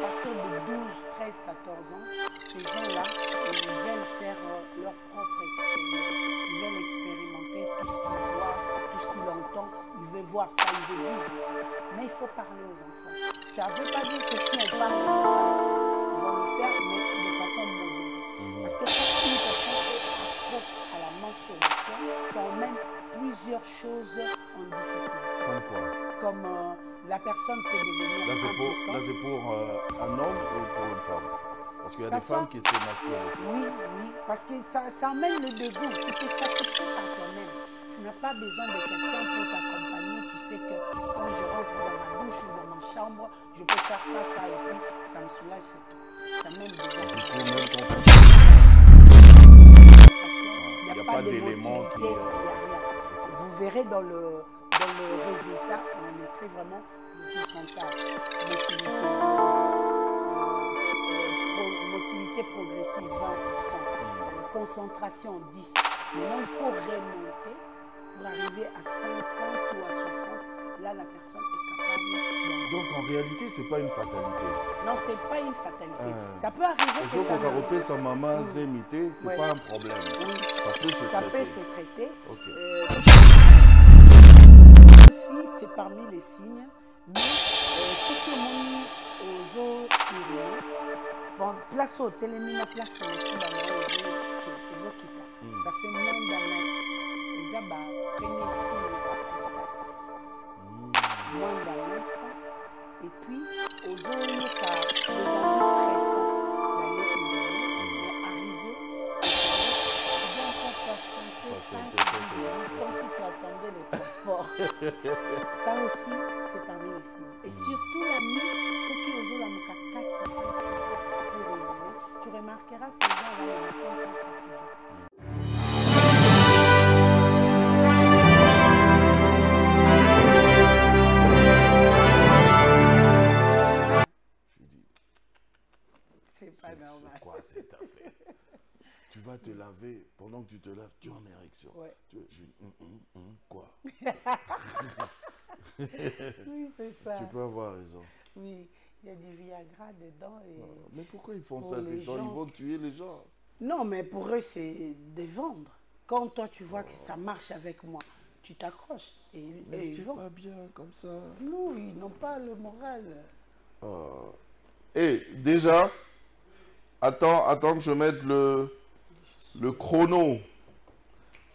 partir de 12, 13, 14 ans, ces gens-là, ils veulent faire euh, leur propre expérience. Ils veulent expérimenter tout ce qu'ils voient, tout ce qu'ils entendent. Ils veulent voir ça, ils veulent vivre ça. Mais il faut parler aux enfants. Ça ne veut pas dire que si on parle, ils vont, pas le faire. Ils vont le faire, mais de façon modérée. Parce que quand une personne est accro à la menstruation, ça emmène plusieurs choses en difficulté. Comme quoi? Comme euh, la personne peut devenir Là, c'est pour, là, euh, un homme ou pour une femme? Parce qu'il y a Ça des femmes qui se aussi. Oui, oui, parce que ça, ça emmène le dégoût. Tu te sacrifies par toi-même. Tu n'as pas besoin de quelqu'un pour t'accompagner. Tu sais que quand je rentre dans ma douche ou dans ma chambre, je peux faire ça, ça et puis ça me soulage, c'est tout. Ça m'aide Il n'y a, pas d'éléments d'émotivité, qui. Vous verrez dans le, dans le résultat, écrit vraiment le pourcentage. Motilité, progressive 20%, euh, concentration 10. Maintenant, il faut remonter pour arriver à 50 ou à 60. Là, la personne est capable Donc en réalité, c'est pas une fatalité. Non, c'est pas une fatalité. Ah. Ça peut arriver que ça. où sa maman zémité, c'est Ouais. pas un problème. Oui, Ça peut se ça traiter. peut se traiter. Euh, c'est parmi les signes. Mais mon ozo bon, place place au aussi dans le ozo ozo kita. Mm. Ça fait moins d'un ça, bah, premier signe de la prostate. Mm. Moins d'un mètre. Et puis, attendais le transport. Ça aussi, c'est parmi les signes. Et surtout la nuit, ceux qui osent la mouka 4, 5, 6 fois pour uriner, tu remarqueras ces gens-là, le matin, ils sont fatigués. C'est pas normal. c'est quoi cette affaire Tu vas te laver, pendant que tu te laves, tu es en érection. Ouais. Tu, je dis, hum, hum, hum, quoi? Oui, c'est ça. Tu peux avoir raison. Oui, il y a du Viagra dedans. Et... Mais pourquoi ils font ça les ces gens gens- Ils vont tuer les gens. Non, mais pour eux, c'est de vendre. Quand toi, tu vois que ça marche avec moi, tu t'accroches. Et, et Mais ils c'est vont. pas bien comme ça. Non, ils n'ont pas le moral. Oh. Et déjà, attends, attends que je mette le, le chrono.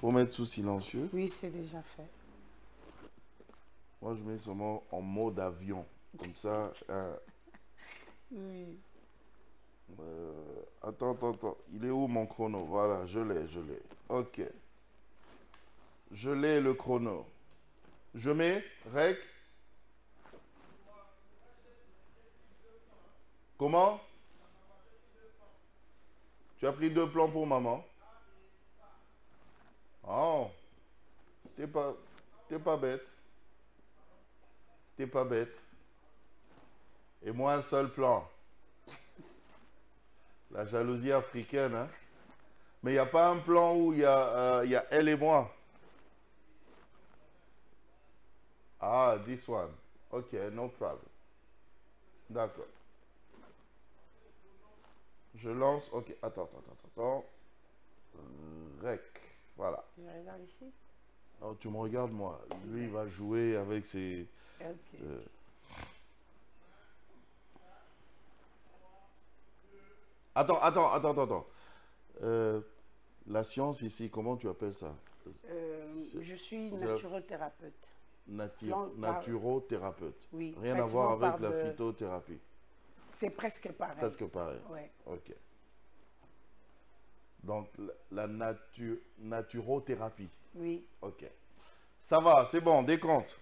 faut mettre sous silencieux. Oui, c'est déjà fait. Moi, je mets seulement en mode avion. Comme ça. euh, Oui. euh, attends, attends, attends. Il est où mon chrono? Voilà, je l'ai, je l'ai. Ok. Je l'ai le chrono. Je mets rec. Comment? Tu as pris deux plans pour maman Oh. T'es pas, t'es pas bête. T'es pas bête. Et moi, un seul plan. La jalousie africaine, hein. Mais il n'y a pas un plan où il y, euh, y a elle et moi. Ah, this one. Ok, no problem. D'accord. Je lance. Ok, attends, attends, attends, attends. Rec. Voilà. Je regarde ici? Alors, tu me regardes, moi. Lui, il va jouer avec ses. Ok. euh, Attends, attends, attends, attends. Euh, la science ici, comment tu appelles ça? Euh, je suis naturothérapeute. Naturothérapeute. Oui. Rien à voir avec la phytothérapie. C'est presque pareil. Presque pareil. Ouais. Ok. Donc, la, la natu- naturothérapie. Oui. Ok. Ça va, c'est bon, décompte.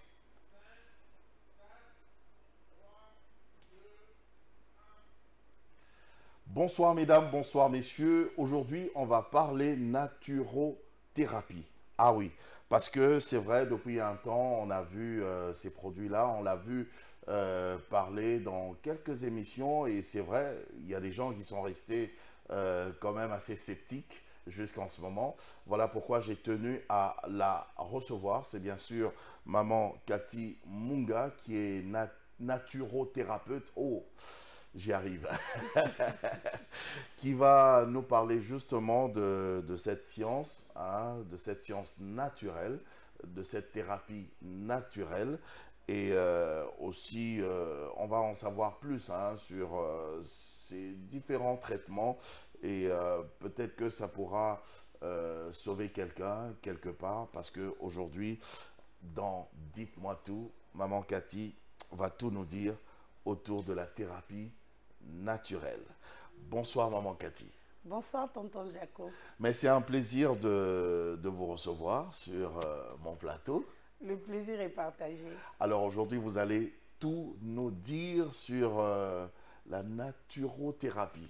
Bonsoir mesdames, bonsoir messieurs. Aujourd'hui, on va parler naturothérapie. Ah oui, parce que c'est vrai, depuis un temps, on a vu euh, ces produits-là, on l'a vu euh, parler dans quelques émissions et c'est vrai, il y a des gens qui sont restés euh, quand même assez sceptiques jusqu'en ce moment. Voilà pourquoi j'ai tenu à la recevoir. C'est bien sûr maman Cathy Munga qui est nat- naturothérapeute. Oh, j'y arrive, qui va nous parler justement de, de cette science, hein, de cette science naturelle, de cette thérapie naturelle. Et euh, aussi, euh, on va en savoir plus hein, sur euh, ces différents traitements et peut-être que ça pourra sauver quelqu'un quelque part parce qu'aujourd'hui, dans Dites-moi tout, Maman Cathy va tout nous dire autour de la thérapie naturelle. Bonsoir Maman Cathy. Bonsoir, tonton Jaco. Mais c'est un plaisir de, de, vous recevoir sur mon plateau. Le plaisir est partagé. Alors aujourd'hui, vous allez tout nous dire sur euh, la naturothérapie.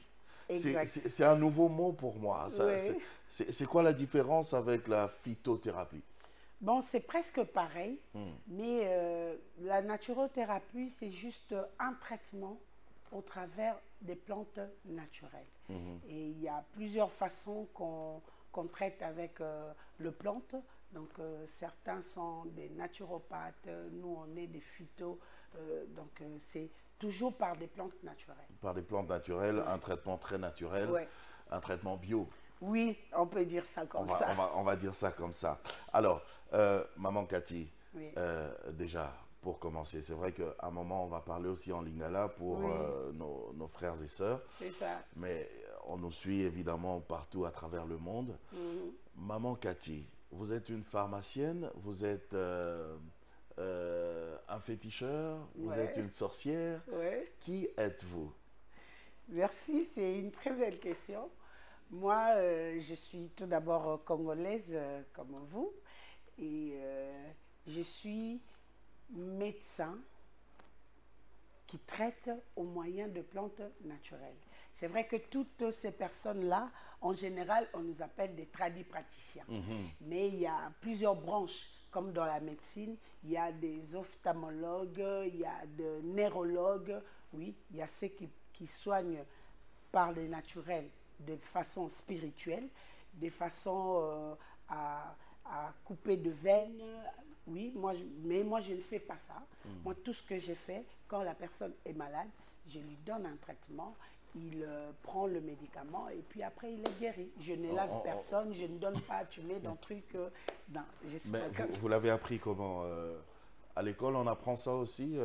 C'est un nouveau mot pour moi. C'est quoi la différence avec la phytothérapie? Bon, c'est presque pareil, hmm. mais euh, la naturothérapie, c'est juste un traitement au travers des plantes naturelles. Hmm. Et il y a plusieurs façons qu'on traite avec euh, le plante. Donc euh, certains sont des naturopathes, nous on est des phytos, euh, donc euh, c'est toujours par des plantes naturelles. Par des plantes naturelles, un traitement très naturel, un traitement bio. Oui, on peut dire ça comme ça. On va, dire ça comme ça. Alors, maman Cathy, déjà, pour commencer, c'est vrai qu'à un moment, on va parler aussi en lingala pour nos, frères et sœurs. C'est ça. Mais on nous suit évidemment partout à travers le monde. Mhm. Maman Cathy, vous êtes une pharmacienne, vous êtes euh, euh, un féticheur, vous êtes une sorcière. Qui êtes-vous? Merci, c'est une très belle question. Moi, euh, je suis tout d'abord congolaise comme vous et je suis médecin qui traite au moyen de plantes naturelles. C'est vrai que toutes ces personnes-là, en général, on nous appelle des tradipraticiens. Mhm. Mais il y a plusieurs branches, comme dans la médecine. Il y a des ophtalmologues, il y a des neurologues. Oui, il y a ceux qui, soignent par les naturels de façon spirituelle, de façon euh, à, couper de veines. Oui, moi, mais moi, je ne fais pas ça. Mhm. Moi, tout ce que j'ai fait, quand la personne est malade, je lui donne un traitement il euh, prend le médicament et puis après il est guéri. Je ne lave oh, oh, oh. personne, je ne donne pas, tu mets dans truc. Euh, Mais vous, l'avez appris comment euh, À l'école, on apprend ça aussi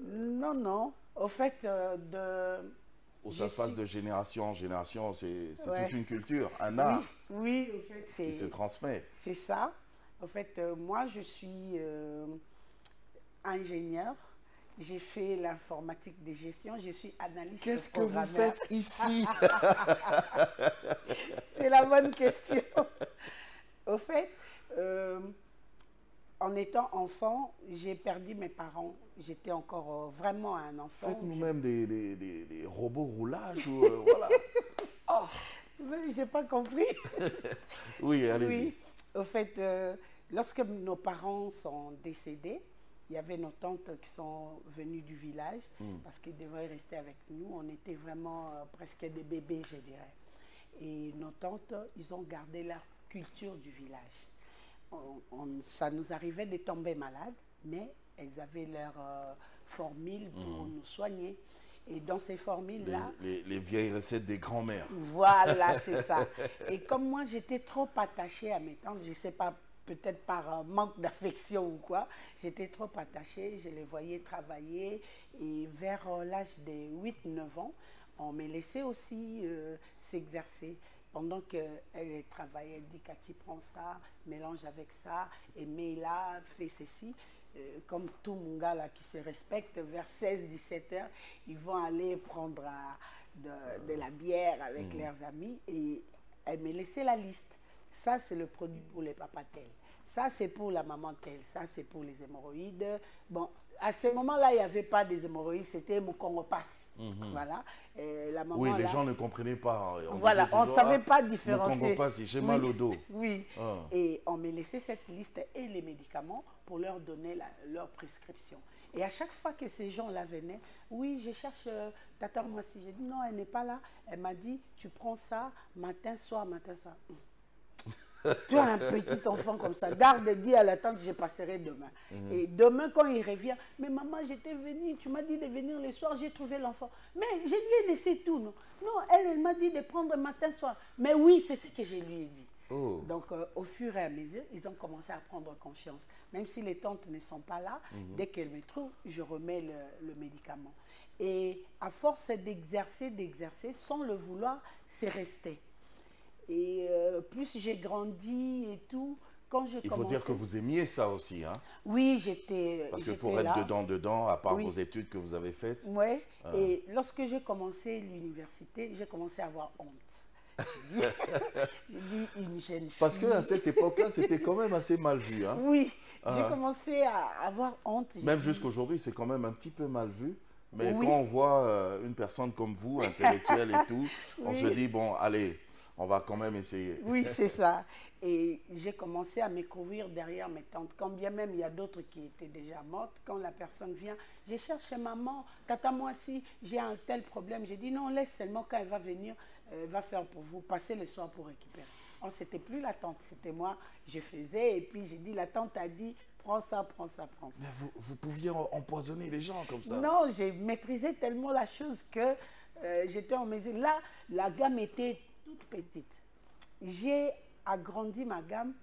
Non, non. Au fait, de. Où ça se passe de génération en génération, c'est toute une culture, un art. Oui, oui fait, c'est. Qui se transmet. C'est ça. En fait, moi, je suis ingénieur j'ai fait l'informatique de gestion, je suis analyste Qu'est-ce que vous faites ici C'est la bonne question. Au fait, euh, en étant enfant, j'ai perdu mes parents. J'étais encore euh, vraiment un enfant. Faites-nous même des, des, robots roulage ou euh, voilà. Oh. J'ai pas compris. oui, allez-y. Oui. Au fait, lorsque nos parents sont décédés, il y avait nos tantes qui sont venues du village hmm. parce qu'ils devraient rester avec nous. On était vraiment euh, presque des bébés, je dirais. Et nos tantes, ils ont gardé leur culture du village. ça nous arrivait de tomber malades, mais elles avaient leur euh, formule pour hmm. nous soigner. Et dans ces formules-là... Les, les, vieilles recettes des grands-mères. Voilà, c'est ça. Et comme moi, j'étais trop attachée à mes tantes, je ne sais pas peut-être par un manque d'affection ou quoi, j'étais trop attachée, je les voyais travailler et vers euh, l'âge de 8-9 ans, on m'a laissé aussi euh, s'exercer. Pendant qu'elle travaillait, elle dit Cathy, prends ça, mélange avec ça, et mais là, fais ceci. Euh, comme tout mon gars là qui se respecte, vers 16-17 heures, ils vont aller prendre de, la bière avec mmh. leurs amis et elle m'a laissé la liste. Ça, c'est le produit pour les papatelles. Ça, c'est pour la maman telle. Ça, c'est pour les hémorroïdes. Bon, à ce moment-là, il n'y avait pas des hémorroïdes, c'était mon congopass. Mhm. Voilà. la maman, oui, les gens ne comprenaient pas. On voilà, on ne savait ah, pas différencier. j'ai mal au dos. Oui. Ah. Et on m'a laissé cette liste et les médicaments pour leur donner leur prescription. Et à chaque fois que ces gens-là venaient, oui, je cherche euh, Tata Moi-ci. J'ai dit non, elle n'est pas là. Elle m'a dit, tu prends ça matin, soir, matin, soir. Tu as un petit enfant comme ça, garde dit à la tante, je passerai demain. Mhm. Et demain, quand il revient, mais maman, j'étais venue, tu m'as dit de venir le soir, j'ai trouvé l'enfant. Mais je lui ai laissé tout, non? Non, elle, elle m'a dit de prendre matin, soir. Mais oui, c'est ce que je lui ai dit. Oh. Donc, euh, au fur et à mesure, ils ont commencé à prendre conscience. Même si les tantes ne sont pas là, Mhm. dès qu'elles me trouvent, je remets le, le médicament. Et à force d'exercer, d'exercer, sans le vouloir, c'est resté. Et euh, plus j'ai grandi et tout, quand je Il faut commençais... dire que vous aimiez ça aussi, hein Oui, j'étais Parce que pour être dedans, dedans, à part Oui. vos études que vous avez faites, Ouais. Ah. Et lorsque j'ai commencé l'université, j'ai commencé à avoir honte. J'ai dit, j'ai dit une jeune fille. parce qu'à cette époque-là, c'était quand même assez mal vu. Hein Oui, Ah. j'ai commencé à avoir honte. Même dit, jusqu'aujourd'hui, c'est quand même un petit peu mal vu. Mais Oui. quand on voit euh, une personne comme vous, intellectuelle et tout, on Oui. se dit, bon, allez, on va quand même essayer. Oui, c'est ça. Et j'ai commencé à me couvrir derrière mes tantes. Quand bien même il y a d'autres qui étaient déjà mortes, quand la personne vient, je cherche maman, tata, moi si j'ai un tel problème, j'ai dit non, laisse seulement quand elle va venir, euh, elle va faire pour vous, passez le soir pour récupérer. Oh, c'était plus la tante, c'était moi, je faisais. Et puis j'ai dit, la tante a dit, prends ça, prends ça, prends ça. Mais vous, vous pouviez em- empoisonner les gens comme ça. Non, j'ai maîtrisé tellement la chose que euh, j'étais en mesure. Là, la gamme était toute petite. J'ai agrandi ma gamme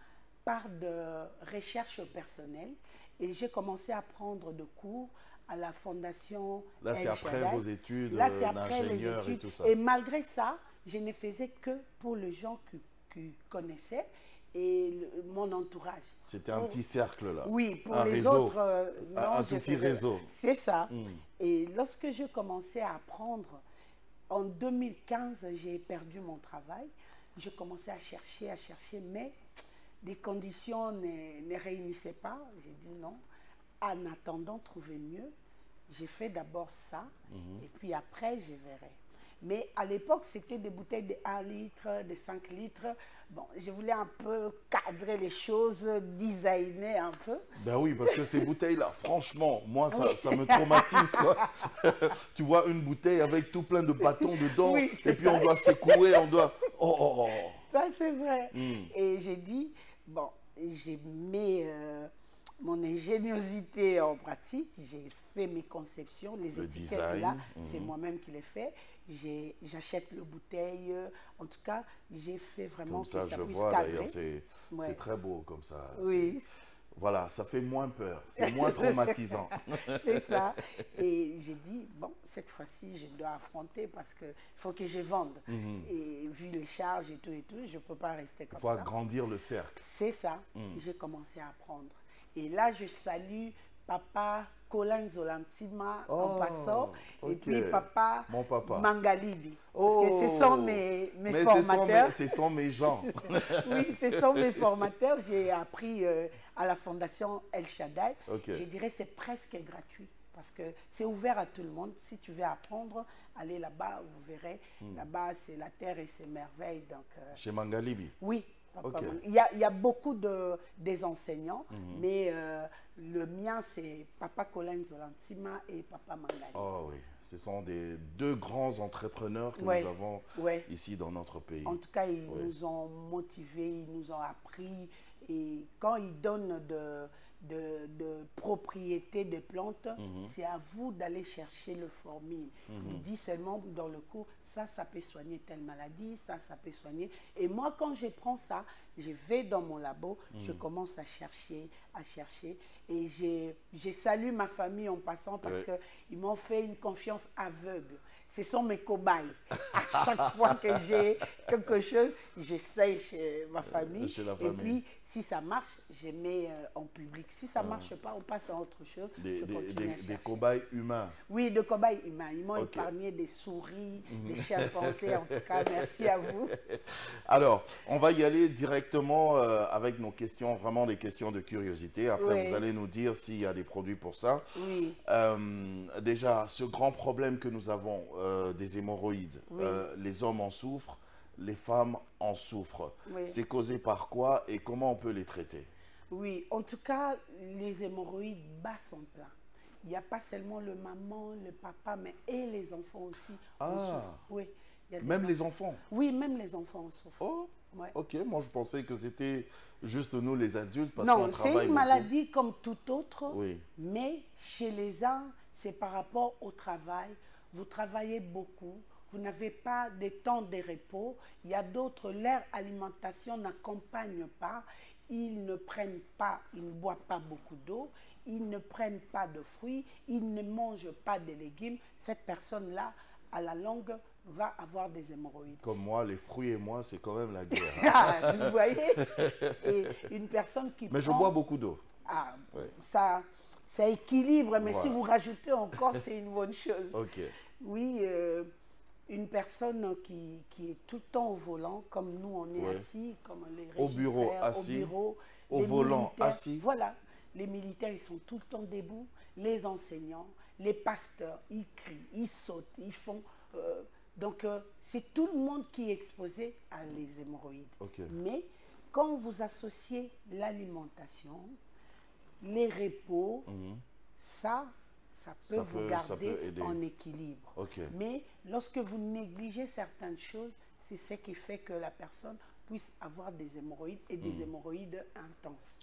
par de recherche personnelle et j'ai commencé à prendre de cours à la fondation. Là, c'est après vos études Là, euh, c'est après les et études. tout ça. Et malgré ça, je ne faisais que pour les gens qui, qui connaissaient et le- mon entourage. C'était un petit cercle là. oui, pour Un les réseau. autres, euh, non, Un- un tout petit réseau. C'est ça. Mm. Et lorsque je commençais à apprendre, en 2015, j'ai perdu mon travail. Je commençais à chercher, à chercher, mais les conditions ne, ne réunissaient pas. J'ai dit non. En attendant, trouver mieux. J'ai fait d'abord ça, Mhm. et puis après, je verrai. Mais à l'époque, c'était des bouteilles de 1 litre, de 5 litres. Bon, je voulais un peu cadrer les choses, designer un peu. Ben oui, parce que ces bouteilles-là, franchement, moi, ça, ça me traumatise. quoi. tu vois une bouteille avec tout plein de bâtons dedans, Oui, et puis ça. on doit secouer, on doit... Oh, oh, oh. Ça, c'est vrai. Mm. Et j'ai dit, bon, j'ai mis euh, mon ingéniosité en pratique. J'ai fait mes conceptions, les Le étiquettes design, là, mhm. c'est moi-même qui les fais. J'achète le bouteille. euh, En tout cas, j'ai fait vraiment Comme ça, que ça je puisse vois cadrer. c'est Ouais. très beau comme ça. Oui, Voilà, ça fait moins peur, c'est moins traumatisant. c'est ça. Et j'ai dit, bon, cette fois-ci, je dois affronter parce qu'il faut que je vende. Et vu les charges et tout et tout, je ne peux pas rester Il comme faut ça. agrandir le cercle. C'est ça. Mm. J'ai commencé à apprendre. Et là, je salue papa Colin Zolantima en Oh, passant. Et puis papa, Mon papa. Mangalibi. Oh, Parce que ce sont mes, mes Mais ce sont formateurs. mes- ce sont mes gens. oui, ce sont mes formateurs. J'ai appris euh, à la fondation El Shaddai. Je dirais que c'est presque gratuit. Parce que c'est ouvert à tout le monde. Si tu veux apprendre, allez là-bas, vous verrez. Hmm. Là-bas, c'est la terre et ses merveilles. Donc, euh, Chez Mangalibi. oui, Mhm. Il, y a, il y a beaucoup de, des enseignants, mais euh, le mien, c'est Papa Colin Zolantima et Papa Mangali. Oh oui, ce sont des deux grands entrepreneurs que Ouais. nous avons Ouais. ici dans notre pays. En tout cas, ils nous ont motivés, ils nous ont appris. Et quand ils donnent de, de, de propriété des plantes, Mhm. c'est à vous d'aller chercher le formule. Il dit seulement dans le cours, ça, ça peut soigner telle maladie, ça, ça peut soigner. Et moi, quand je prends ça, je vais dans mon labo, je Mhm. commence à chercher, à chercher. Et j'ai- je salue ma famille en passant parce Ouais. qu'ils m'ont fait une confiance aveugle. Ce sont mes cobayes. À chaque fois que j'ai quelque chose, j'essaye chez ma famille. Euh, chez Et famille. puis, si ça marche, je mets euh, en public. Si ça ne marche pas, on passe à autre chose. Des, je des- continue des- à des cobayes humains. Oui, de cobayes humains. Ils m'ont Ok. Mhm. épargné des souris, des chimpanzés. En tout cas, merci à vous. Alors, on va y aller directement euh, avec nos questions, vraiment des questions de curiosité. Après, Oui. vous allez nous dire s'il y a des produits pour ça. Oui, Euh, déjà, ce grand problème que nous avons euh, des hémorroïdes, Oui. euh, les hommes en souffrent, les femmes en souffrent. Oui. C'est causé par quoi et comment on peut les traiter? Oui. En tout cas, les hémorroïdes bas son plein. Il n'y a pas seulement le maman, le papa, mais et les enfants aussi en Ah. souffrent. Oui. y a Même enfants- les enfants? Oui, même les enfants en souffrent. Oh, Ouais. Ok, moi je pensais que c'était juste nous les adultes parce Non, c'est une beaucoup. maladie comme toute autre, Oui. mais chez les uns, c'est par rapport au travail. Vous travaillez beaucoup, vous n'avez pas de temps de repos. Il y a d'autres, leur alimentation n'accompagne pas. Ils ne prennent pas, ils ne boivent pas beaucoup d'eau, ils ne prennent pas de fruits, ils ne mangent pas de légumes. Cette personne-là, à la longue, va avoir des hémorroïdes. Comme moi, les fruits et moi, c'est quand même la guerre. hein. Ah, vous voyez Et une personne qui Mais je bois beaucoup d'eau. ah, Ouais. ça, ça équilibre, mais Voilà. si vous rajoutez encore, c'est une bonne chose. Oui, euh, une personne qui, qui est tout le temps au volant, comme nous on est Ouais. assis, comme les Au bureau, assis. au bureau, Au les volant, militaires, assis. Voilà, les militaires ils sont tout le temps debout, les enseignants, les pasteurs, ils crient, ils sautent, ils font. euh, donc euh, c'est tout le monde qui est exposé à les hémorroïdes. Mais quand vous associez l'alimentation, les repos, ça, ça peut Ça vous peut- ça garder en équilibre. Mais lorsque vous négligez certaines choses, c'est ce qui fait que la personne puisse avoir des hémorroïdes et des hémorroïdes intenses.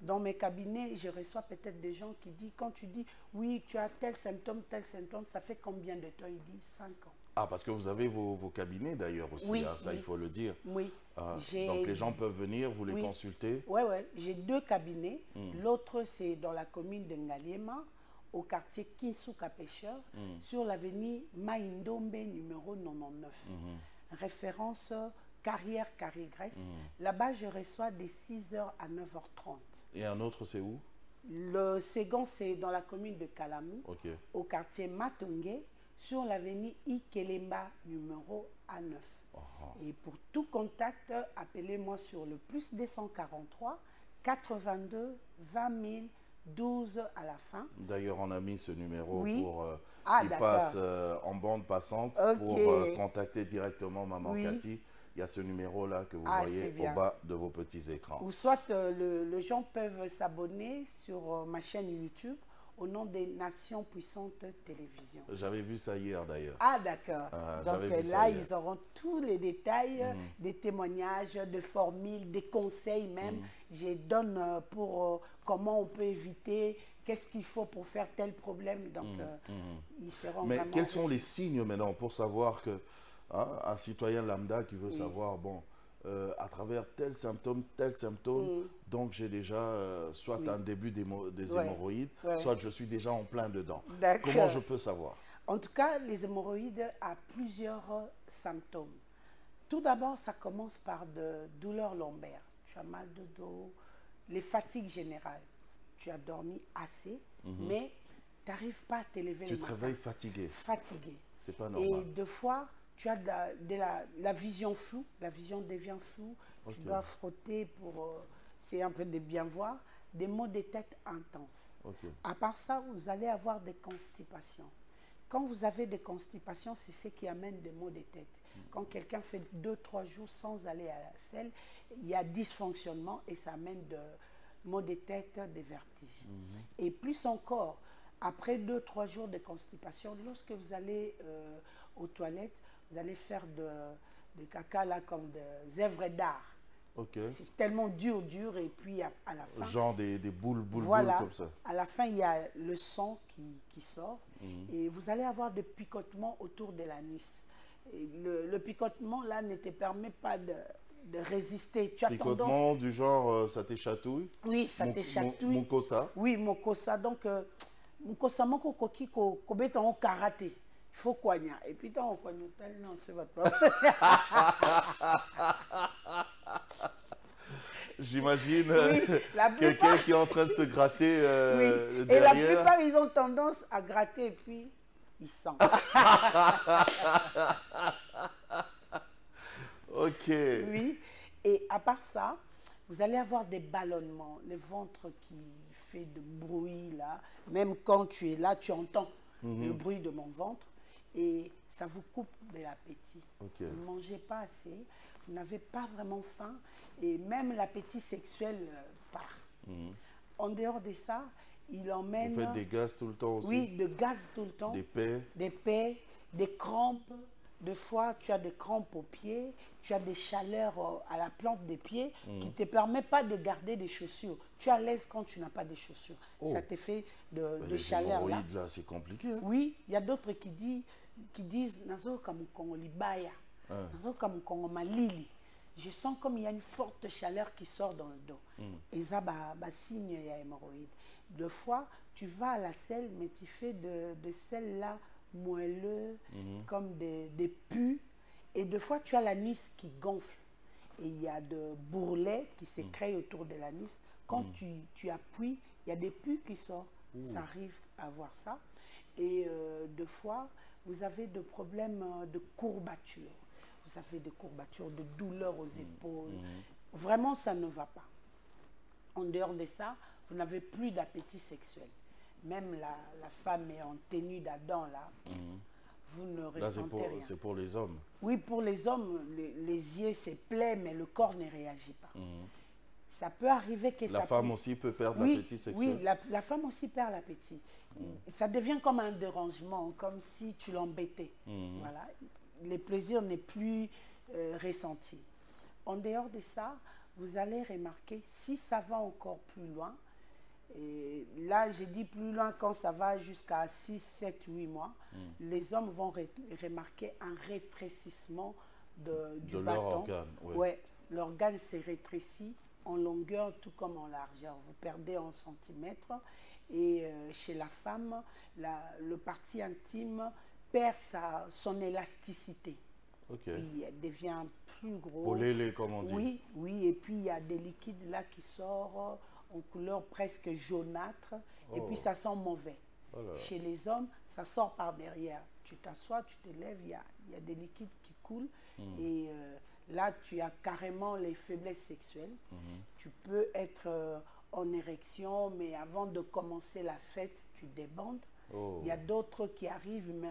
Dans mes cabinets, je reçois peut-être des gens qui disent, quand tu dis, oui, tu as tel symptôme, tel symptôme, ça fait combien de temps? Ils disent 5 ans. Ah, parce que vous avez vos, vos cabinets d'ailleurs aussi, Oui, hein, ça oui. il faut le dire. Oui. Ah, donc les gens peuvent venir, vous les Oui. consulter. Ouais, ouais. J'ai deux cabinets. Hmm. L'autre, c'est dans la commune de Ngaliema, au quartier Kinsuka Pêcheur, Hmm. sur l'avenue Maïndombe, numéro 99. Hmm. Référence carrière. Hmm. Là-bas, je reçois de 6h à 9h30. Et un autre, c'est où? Le second, c'est dans la commune de Kalamou, Ok. au quartier Matungé, sur l'avenue Ikelemba, numéro A9. Et pour tout contact, appelez-moi sur le plus 243 82 20 000 12 à la fin. D'ailleurs, on a mis ce numéro Oui. pour euh, Ah, passe euh, en bande passante pour euh, contacter directement Maman Oui. Cathy. Il y a ce numéro-là que vous Ah, voyez au bas de vos petits écrans. Ou soit le- les gens peuvent s'abonner sur ma chaîne YouTube au nom des Nations Puissantes Télévision. J'avais vu ça hier d'ailleurs. Ah d'accord. Ah, Donc euh, là, ils auront tous les détails, Mm. des témoignages, des formules, des conseils même. Mm. Je donne euh, pour euh, comment on peut éviter, qu'est-ce qu'il faut pour faire tel problème. Donc euh, ils seront Mm. Mais vraiment... quels sont les signes maintenant pour savoir que hein, un citoyen lambda qui veut Oui. savoir, bon, euh, à travers tel symptôme, tel symptôme, Mm. donc j'ai déjà euh, soit Oui. un début des Ouais. hémorroïdes, Ouais. soit je suis déjà en plein dedans. Comment je peux savoir? En tout cas, les hémorroïdes ont plusieurs symptômes. Tout d'abord, ça commence par de douleurs lombaires. Tu as mal de dos, les fatigues générales. Tu as dormi assez, mais tu n'arrives pas à t'élever Mhm. Tu le te matin. réveilles fatigué, Fatigué. c'est pas Et normal. deux fois, tu as de la, de la- la vision floue. La vision devient floue. Tu dois frotter pour... euh, c'est un peu de bien voir. Des maux de tête intenses. Ok. À part ça, vous allez avoir des constipations. Quand vous avez des constipations, c'est ce qui amène des maux de tête. Quand quelqu'un fait deux, trois jours sans aller à la selle, il y a dysfonctionnement et ça amène de maux de tête, des vertiges. Et plus encore, après deux, trois jours de constipation, lorsque vous allez euh, aux toilettes, vous allez faire de, de caca là comme des œuvres d'art. Ok. C'est tellement dur, dur, et puis à, à la fin, Genre des, des boules, boules, voilà. boules comme ça. À la fin, il y a le sang qui, qui sort Mhm. et vous allez avoir des picotements autour de l'anus. Le, le picotement, là, ne te permet pas de, de résister. Tu as tendance... Picotement du genre euh, ça t'échatouille? Oui, ça te chatouille. Kosa. Oui, mokosa. Donc, euh, mokosa moko koki ko kobeta en karaté. Il faut koigna. Et puis, tant on koigna, non, c'est votre problème. J'imagine Oui, euh, la quelqu'un plupart- qui est en train de se gratter euh, oui. Et la plupart, ils ont tendance à gratter et puis ils sentent. Ok. Oui. Et à part ça, vous allez avoir des ballonnements, le ventre qui fait de bruit là. Même quand tu es là, tu entends le bruit de mon ventre et ça vous coupe de l'appétit. Vous ne mangez pas assez, vous n'avez pas vraiment faim et même l'appétit sexuel euh, part. En dehors de ça, il emmène Vous faites des gaz tout le temps aussi oui, de gaz tout le temps Des paix des paix, des crampes, Deux fois, tu as des crampes aux pieds, tu as des chaleurs euh, à la plante des pieds Mm. qui ne te permet pas de garder des chaussures. Tu es à l'aise quand tu n'as pas de chaussures. Oh. Ça te fait de, Mais de les chaleur là. là, c'est compliqué. hein. Oui, il y a d'autres qui, disent qui disent Nazo comme Congo libaya, Ah. Nazo comme Congo malili. Je sens comme il y a une forte chaleur qui sort dans le dos. Et ça, bah, bah, signe, il y a hémorroïde. Deux fois, tu vas à la selle, mais tu fais de, de celle-là moelleux, comme des, des pus. Et deux fois, tu as l'anis qui gonfle. Et il y a de bourrelets qui se créent autour de l'anis. Quand tu, tu appuies, il y a des pus qui sortent. Ça arrive à voir ça. Et euh, deux fois, vous avez des problèmes euh, de courbature. Vous avez des courbatures, de douleurs aux épaules. Vraiment, ça ne va pas. En dehors de ça, vous n'avez plus d'appétit sexuel. Même la, la femme est en tenue d'Adam, là, vous ne Là, c'est ressentez pour, rien. c'est pour les hommes. Oui, pour les hommes, les, les yeux se plaît, mais le corps ne réagit pas. Ça peut arriver que Mhm. La ça femme puisse- aussi peut perdre oui, l'appétit sexuel. Oui, la, la femme aussi perd l'appétit. Ça devient comme un dérangement, comme si tu l'embêtais. Voilà. Le plaisir n'est plus euh, ressenti. En dehors de ça, vous allez remarquer, si ça va encore plus loin, et là j'ai dit plus loin quand ça va jusqu'à 6, 7, 8 mois, les hommes vont re- remarquer un rétrécissement de, du De leur bâton. organe, ouais. Ouais, l'organe s'est rétréci en longueur tout comme en largeur. Vous perdez en centimètres. Et euh, chez la femme, la- le parti intime perd sa, son élasticité. Ok. Oui, elle devient plus gros. Polélé, comme on dit. Oui, oui, et puis il y a des liquides là qui sortent en couleur presque jaunâtre, et Oh. puis ça sent mauvais. Oh. Chez les hommes, ça sort par derrière. Tu t'assois, tu te lèves, il y a, y a des liquides qui coulent, Hmm. et euh, là, tu as carrément les faiblesses sexuelles. Hmm. Tu peux être euh, en érection, mais avant de commencer la fête, tu débandes. Oh. Il y a d'autres qui arrivent, mais,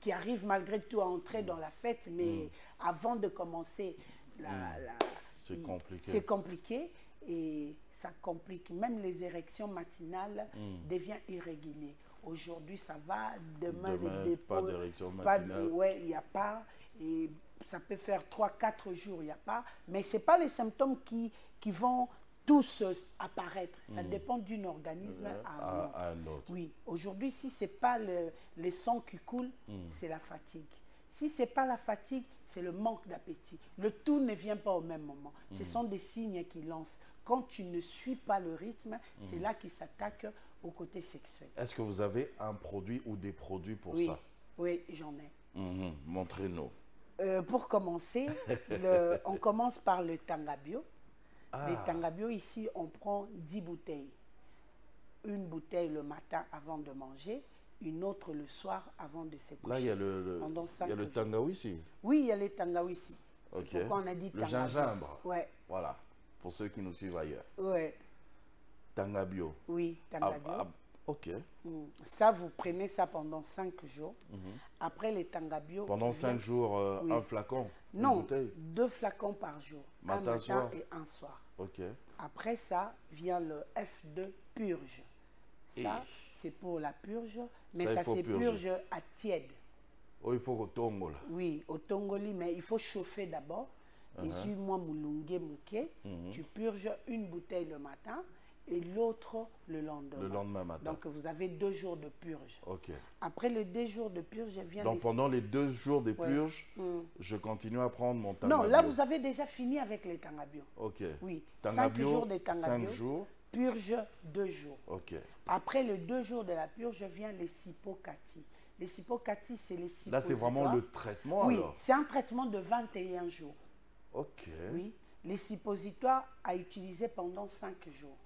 qui arrivent malgré tout à entrer dans la fête, mais avant de commencer, la- la- C'est compliqué. C'est compliqué et ça complique. Même les érections matinales deviennent irrégulières. Aujourd'hui, ça va. Demain, Demain, les dépôts, pas d'érection pas de- matinale. ouais, il n'y a pas. Et ça peut faire 3-4 jours, il n'y a pas. Mais ce pas les symptômes qui, qui vont tous apparaître. Ça dépend d'un organisme à un à, autre. à un autre. Oui, aujourd'hui, si ce n'est pas le, les sangs qui coulent, c'est la fatigue. Si ce n'est pas la fatigue, c'est le manque d'appétit. Le tout ne vient pas au même moment. Ce sont des signes qui lancent. Quand tu ne suis pas le rythme, c'est là qu'ils s'attaquent au côté sexuel. Est-ce que vous avez un produit ou des produits pour Oui, ça? Oui j'en ai. Mhm. Montrez-nous. Euh, pour commencer, le- on commence par le tangabio. Ah. Les tangabio, ici, on prend 10 bouteilles. Une bouteille le matin avant de manger, une autre le soir avant de se coucher. Là, il y a le, le- il y a le. Oui, il y a les tangawisi. C'est Ok. pourquoi on a dit Le tangabio. gingembre. Ouais, Voilà. Pour ceux qui nous suivent ailleurs. ouais, Tangabio. oui, Ah, tangabio. ah, ok. Mm. Ça, vous prenez ça pendant 5 jours. Après les tangabio. Mhm. Pendant vient- 5 jours, euh, Oui. un flacon Non, deux flacons par jour. Matin, un matin soir. et un soir. Ok. Après ça, vient le F2 purge. Ça, Et- c'est pour la purge, mais Ça, ça, purger. purge à tiède. Oh, il faut que tongo là. Oui, au tongoli, mais il faut chauffer d'abord. Uh-huh. Et suis moi moulungue mouké, Mhm. tu purges une bouteille le matin et l'autre le lendemain. Le lendemain matin. Donc vous avez deux jours de purge. Ok. Après les deux jours de purge, vient Donc les- pendant les deux jours des Ouais. purges, Mm. je continue à prendre mon Non, tangabio. là vous avez déjà fini avec les tangabio. Ok. Oui, cinq Tangabio, jours de cinq tangabio, jours. purge deux jours. Ok. Après les deux jours de la purge vient les sipocati. Les sipocati, c'est les Là, c'est vraiment le traitement Oui, c'est un traitement de 21 jours. Ok. Oui, les suppositoires à utiliser pendant 5 jours.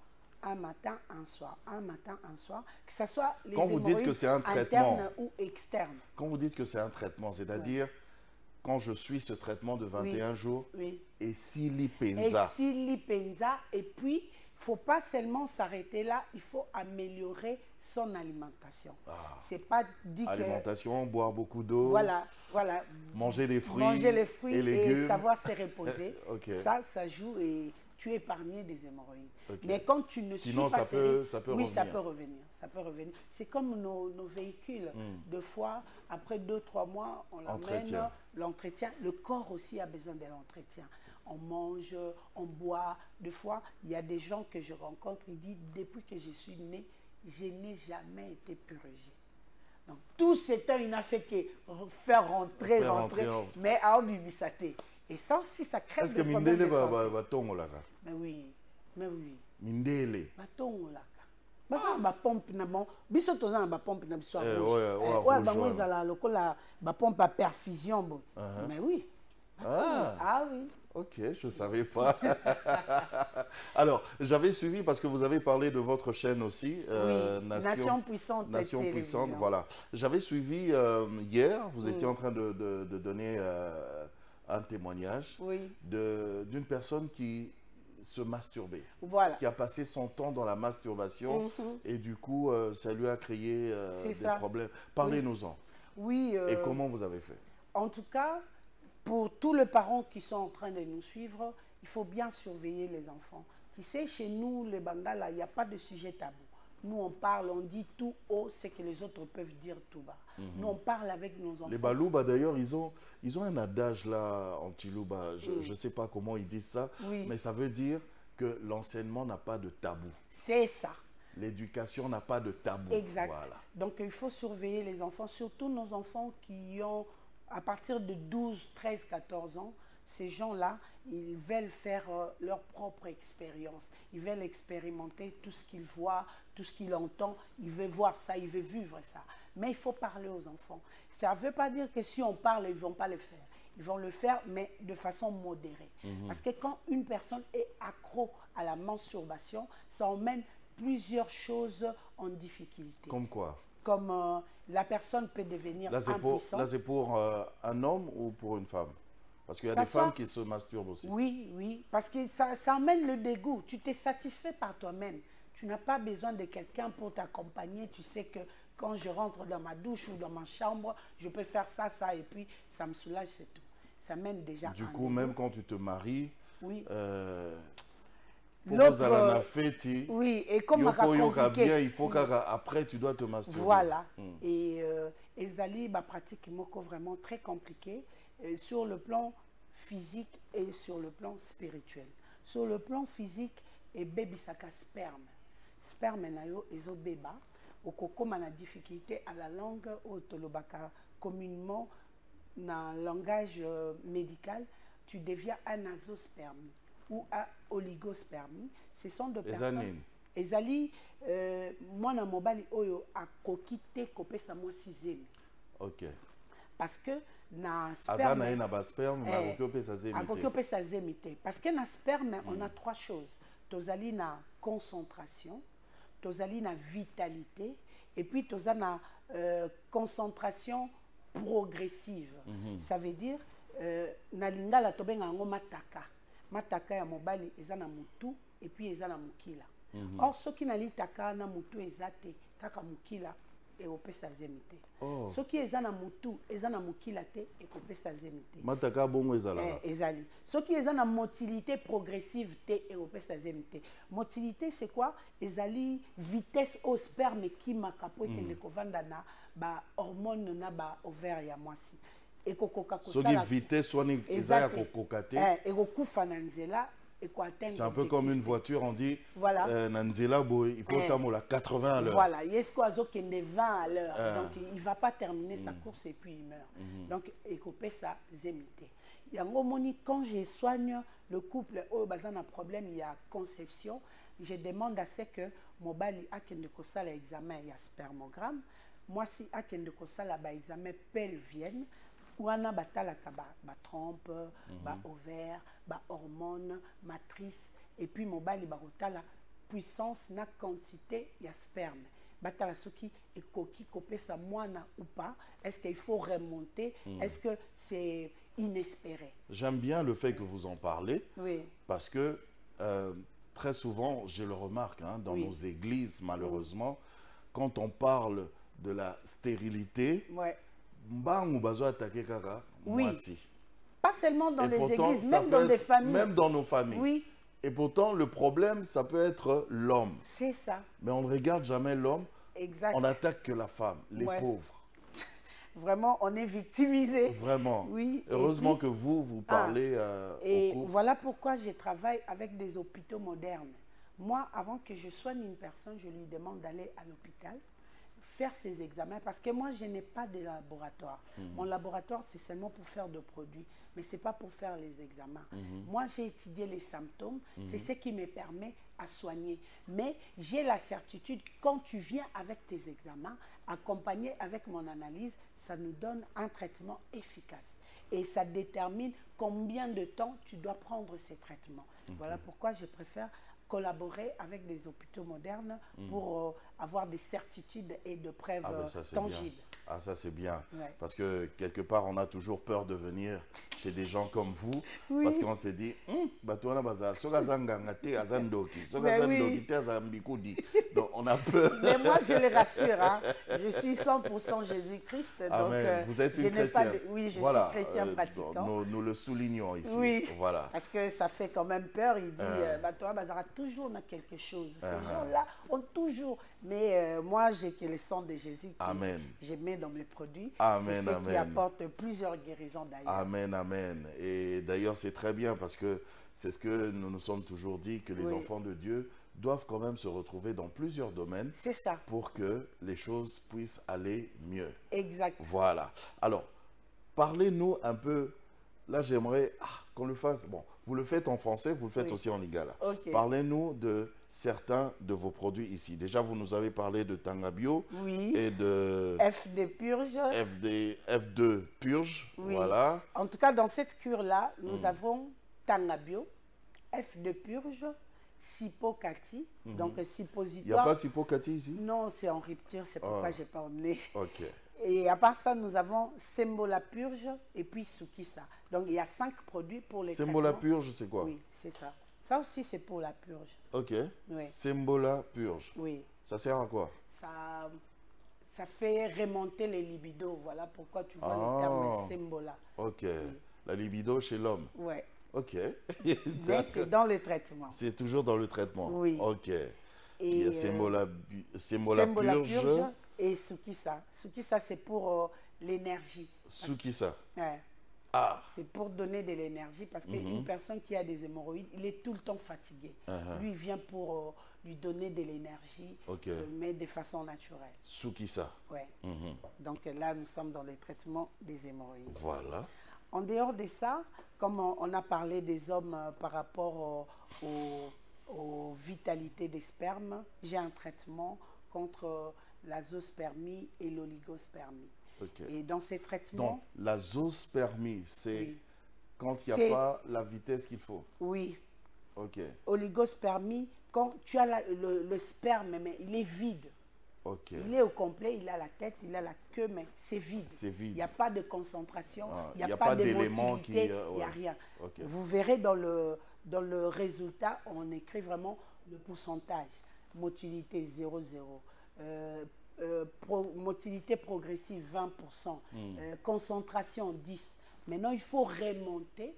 Un matin, un soir, un matin, un soir. Que ce soit les Quand vous dites que c'est un traitement, ou externes. Quand vous dites que c'est un traitement, c'est-à-dire quand je suis ce traitement de 21 jours Oui. et Et silipenza. silipenza. Et puis, il ne faut pas seulement s'arrêter là, il faut améliorer son alimentation. C'est pas dit que... Alimentation, boire beaucoup d'eau, Voilà, voilà. manger des fruits, Manger les fruits et savoir se reposer. Ok. Ça, ça joue et tu es épargné des hémorroïdes. Mais quand tu ne Sinon, suis pas ça peut- ça peut oui, ça revenir. peut revenir. ça peut revenir. C'est comme nos, nos véhicules. Deux fois, après deux, trois mois, on l'emmène, Entretien. l'entretien. Le corps aussi a besoin de l'entretien. On mange, on boit. Des fois, il y a des gens que je rencontre, ils disent, depuis que je suis né, je n'ai jamais été purgé. Donc, tout c'est une affaire qui est re- faire rentrer, Faire rentrer, rentrer, mais à Obibisate. Et ça aussi, ça crée est-ce des que problèmes mindele de santé. ba- batongolaka Mais oui, mais oui. mindele batongolaka baza na bapompe na bango biso toza na bapompe na biso Eh, rouge. oyo- Eh, bango ezala lokola bapompe ya perfusion boye mais oui Ah. ah oui Ok, je ne savais pas. Alors, j'avais suivi parce que vous avez parlé de votre chaîne aussi, euh, oui nation puissante Nation puissante, voilà. J'avais suivi euh, hier, vous Mm. étiez en train de, de- de donner euh, un témoignage oui d'une personne qui se masturbait, voilà qui a passé son temps dans la masturbation Mhm. et du coup, euh, ça lui a créé euh, des ça. problèmes. Parlez-nous-en. oui euh, Et comment vous avez fait? en tout cas pour tous les parents qui sont en train de nous suivre il faut bien surveiller les enfants tu sais chez nous les Bangala il n'y a pas de sujet tabou nous on parle on dit tout haut ce que les autres peuvent dire tout bas nous on parle avec nos enfants Les Balouba, d'ailleurs, ils ont, ils ont un adage là en Chiluba. Je ne sais pas comment ils disent ça, Mm. Oui. mais ça veut dire que l'enseignement n'a pas de tabou. c'est ça L'éducation n'a pas de tabou. Exact. Voilà. Donc il faut surveiller les enfants, surtout nos enfants qui ont à partir de 12, 13, 14 ans. Ces gens-là, ils veulent faire euh, leur propre expérience. Ils veulent expérimenter tout ce qu'ils voient, tout ce qu'ils entendent. Ils veulent voir ça, ils veulent vivre ça. Mais il faut parler aux enfants. Ça ne veut pas dire que si on parle, ils ne vont pas le faire. Ils vont le faire, mais de façon modérée. Parce que quand une personne est accro à la masturbation, ça emmène plusieurs choses en difficulté. Comme quoi Comme euh, la personne peut devenir Là, c'est pour, impuissante. là, c'est pour euh, un homme ou pour une femme? Parce qu'il y a Ça des femmes qui se masturbent aussi. Oui, oui, parce que ça, ça emmène le dégoût. Tu t'es satisfait par toi-même. Tu n'as pas besoin de quelqu'un pour t'accompagner. Tu sais que quand je rentre dans ma douche ou dans ma chambre, je peux faire ça, ça, et puis ça me soulage, c'est tout. Ça mène déjà Du coup, dégoût. même quand tu te maries, Oui. euh, L'autre, Oui, et comme compliqué. il faut qu'après tu dois te masturber. Voilà. Et euh, ezali ba pratique moko vraiment très compliquée euh, sur le plan physique et sur le plan spirituel. Sur le plan physique, et bebisaka sperme. Sperme na yo ezo beba okokoma na difficulté à la langue oyo tolobaka communément na langage euh, médical, tu deviens un azospermie ou un oligospermie. Ce sont des personnes ezali euh, mwana mobali oyo akoki te kopesa mwasi zemi Ok. Parce que na Aza na ye na basperme, Eh, akoki opesa zemi akoki opesa zemi te parce que na sperme on a trois choses. Tozali na concentration tozali na vitalité et puis toza na euh, concentration progressive. Ça veut dire euh, na lingala tobenga yango mataka. Mataka ya mobali eza na mutu et puis eza na mokila or soki nalitaka na mutu eza te kaka mokila ekopesa zemi te. Oh. soki eza na mutu eza na mokila te ekopesa zemi te. Mataka bongo Eh, ezalaka ezali. Soki eza na motilité progressive te ekopesa zemi te. Motilité c'est quoi? Ezali vitesse oyo sperme ekimaka mpo ekende kovanda na bahormone na baovaire ya mwasi. Ekokoka soki kosala vitesse wana eza ya kokoka te. Eh, ekokufa na nzela c'est un peu comme une voiture on dit Voilà. euh, na nzela boye il faut Eh. otambola 80 à l'heure Voilà, Yesko Azokende 20 à l'heure. Ah. Donc il ne va pas terminer sa course et puis il meurt. Donc Ekopé ça zémité. Yango moni quand je soigne le couple oh bazan un problème il y a conception, je demande à ce que mobali akende kosala examen il y a spermogramme. Moi si akende kosala ba examen pelvienne wana batalaka ba, ba trompe ba ovaire ba hormone matrice et puis mobali bakotala puissance na quantité ya sperme. Batala soki ekoki kopesa mwana ou pas est-ce qu'il faut remonter est-ce que c'est inespéré? J'aime bien le fait que vous en parlez oui. parce que euh, très souvent je le remarque hein, dans Oui. nos églises malheureusement quand on parle de la stérilité ouais mbangu bazo attaquer kaka Oui. pas seulement dans Et les pourtant, églises même dans des familles même dans nos familles oui et pourtant le problème ça peut être l'homme c'est ça mais on ne regarde jamais l'homme exact. On attaque que la femme, les Ouais. pauvres. Vraiment, on est victimisé. Vraiment. Oui. Heureusement puis- que vous, vous Ah. parlez euh, Et aux voilà pourquoi je travaille avec des hôpitaux modernes. Moi, avant que je soigne une personne, je lui demande d'aller à l'hôpital, faire ses examens, parce que moi, je n'ai pas de laboratoire. Mon laboratoire, c'est seulement pour faire de produits, mais ce n'est pas pour faire les examens. Moi, j'ai étudié les symptômes, c'est ce qui me permet à soigner. Mais j'ai la certitude, quand tu viens avec tes examens, accompagné avec mon analyse, ça nous donne un traitement efficace. Et ça détermine combien de temps tu dois prendre ces traitements. Voilà pourquoi je préfère collaborer avec des hôpitaux modernes pour euh, avoir des certitudes et de preuves Ah ben euh, ça bien. Ah ça c'est bien. Ouais. Parce que quelque part on a toujours peur de venir chez des gens comme vous Oui. parce qu'on s'est dit Hum, baza Ben donc on a peur Mais moi, je les rassure, hein, je suis 100% Jésus-Christ. Donc, euh, vous êtes je une pas chrétienne de- Oui, je Voilà, suis chrétien euh, pratiquant. nous, nous le soulignons ici Oui. voilà Parce que ça fait quand même peur. Il dit, Ah. euh, Bazara, toujours dans quelque chose. Ces Ah. gens-là ont toujours. Mais euh, moi, j'ai que le sang de Jésus que Amen. je mets dans mes produits. Amen, C'est ce qui apporte plusieurs guérisons d'ailleurs. Amen, amen. Et d'ailleurs, c'est très bien parce que c'est ce que nous nous sommes toujours dit, que les Oui. enfants de Dieu doivent quand même se retrouver dans plusieurs domaines C'est ça, pour que les choses puissent aller mieux. exact. Voilà. Alors, parlez-nous un peu. Là, j'aimerais ah, qu'on le fasse. Bon, vous le faites en français, vous le faites Oui. aussi en lingala. Ok. Parlez-nous de certains de vos produits ici. Déjà, vous nous avez parlé de Tangabio Oui. et de F de purge. FD, F2 Purge. Oui. Voilà. En tout cas, dans cette cure-là, nous Hmm. avons Tangabio, F de purge, Sipocati, donc Il n'y a suppositoire. pas Sipocati ici? Non, c'est en rupture, c'est pourquoi Ah. je n'ai pas emmené. Ok. Et à part ça, nous avons Sembola Purge et puis Sukisa. Donc il y a cinq produits pour les Sembola. Purge, c'est quoi? Oui, c'est ça. Ça aussi, c'est pour la purge. Ok. Oui. Sembola Purge. Oui. Ça sert à quoi? Ça, ça fait remonter les libidos. Voilà pourquoi tu vois Ah. le terme Sembola. Ok. La libido chez l'homme. Ouais. Ok. Mais c'est dans le traitement. C'est toujours dans le traitement. Oui. Ok. Et Il y a euh, Purge. Purge et Sukisa. Sukisa, c'est pour euh, l'énergie. Sukisa. Ouais. Ah. C'est pour donner de l'énergie parce qu'une personne qui a des hémorroïdes, il est tout le temps fatigué. Uh-huh. Lui, il vient pour euh, lui donner de l'énergie, euh, mais de façon naturelle. Sukisa. Ouais. Mhm. Donc là, nous sommes dans le traitement des hémorroïdes. Voilà. En dehors de ça, comme on, on a parlé des hommes euh, par rapport au- au- aux vitalités des spermes, j'ai un traitement contre la zoospermie et l'oligospermie. Et dans ces Donc, traitements, la zoospermie, c'est Oui. quand il n'y a pas la vitesse qu'il faut. oui, Ok. oligospermie, quand tu as la- le, le sperme, mais il est vide. Ok. Il est au complet, il a la tête, il a la queue, mais c'est vide. C'est vide. Il n'y a pas de concentration, Ah, il n'y a, pas, de d'éléments qui, euh, il n'y a ouais. rien. Vous verrez dans le, dans le résultat, on écrit vraiment le pourcentage. Motilité 0,0. Euh, euh, pro- motilité progressive 20%. Hmm. Euh, concentration 10. Maintenant, il faut remonter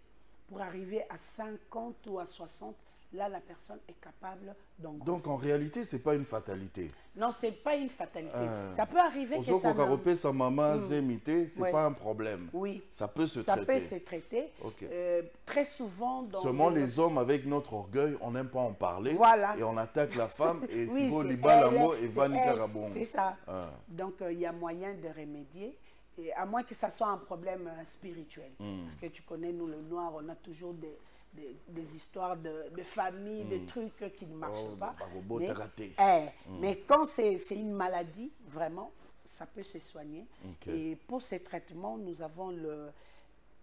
pour arriver à 50 ou à 60. Là, la personne est capable d'engrossir. Donc, en réalité, ce n'est pas une fatalité. Non, c'est pas une fatalité. Ah. Ça peut arriver que ça repé sa maman zemité, c'est Ouais. pas un problème. Oui. Ça peut se ça traiter. peut se traiter. Ok. Euh, très souvent dans Seulement les- les hommes avec notre orgueil, on n'aime pas en parler. Voilà. Et on attaque la femme et Oui, si et c'est ça. Ah. Donc, euh, il y a moyen de remédier, et à moins que ça soit un problème euh, spirituel. Hmm. Parce que tu connais, nous, le noir, on a toujours des, des, des histoires de, de famille, des trucs qui ne marchent. Oh, pas. robot, Mais, raté. eh, mais quand c'est une maladie, vraiment, ça peut se soigner. Et pour ces traitements, nous avons le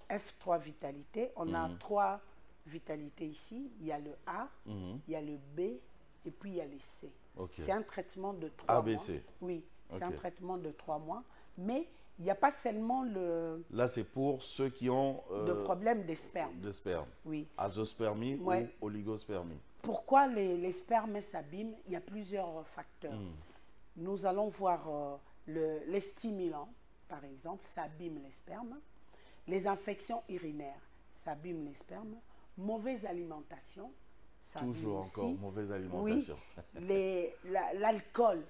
F3 Vitalité. On a Hmm. trois vitalités ici. Il y a le A, Mhm. il y a le B et puis il y a le C. C'est un traitement de trois ABC. mois. Oui, c'est un traitement de trois mois. Mais il n'y a pas seulement le, Là, c'est pour ceux qui ont euh, de problème des spermes. de sperme. Oui. Azospermie Ouais. ou oligospermie. Pourquoi les, les spermes s'abîment? Il y a plusieurs facteurs. Hmm. Nous allons voir euh, le- les stimulants, par exemple, ça abîme les spermes. Les infections urinaires, ça abîme les spermes. Mauvaise alimentation, ça abîme Toujours aussi. encore mauvaise alimentation. Oui, l'alcool.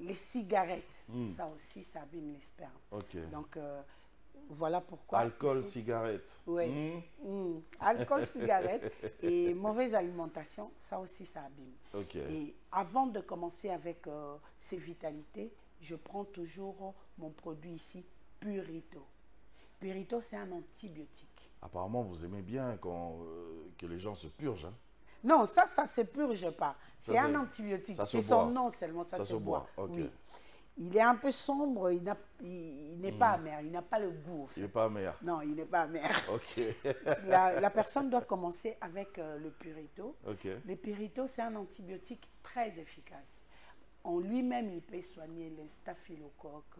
Les cigarettes, Mm. ça aussi, ça abîme les spermes. Donc, euh, voilà pourquoi. Alcool, faut- cigarette. Oui. Hmm, Mm. Alcool, cigarette et mauvaise alimentation, ça aussi, ça abîme. Et avant de commencer avec euh, ces vitalités, je prends toujours mon produit ici, Purito. Purito, c'est un antibiotique. Apparemment, vous aimez bien quand, euh, que les gens se purgent. hein. Non, ça, ça se purge pas. C'est un antibiotique. C'est son nom seulement, ça, Ça se, se boit. Oui. Il est un peu sombre, il n'a- il- il n'est pas amer, il n'a pas le goût. fait. Il n'est pas amer. Non, il n'est pas amer. Ok. la, la personne doit commencer avec euh, le Purito. ok. Le Purito, c'est un antibiotique très efficace. En lui-même, il peut soigner le staphylocoque,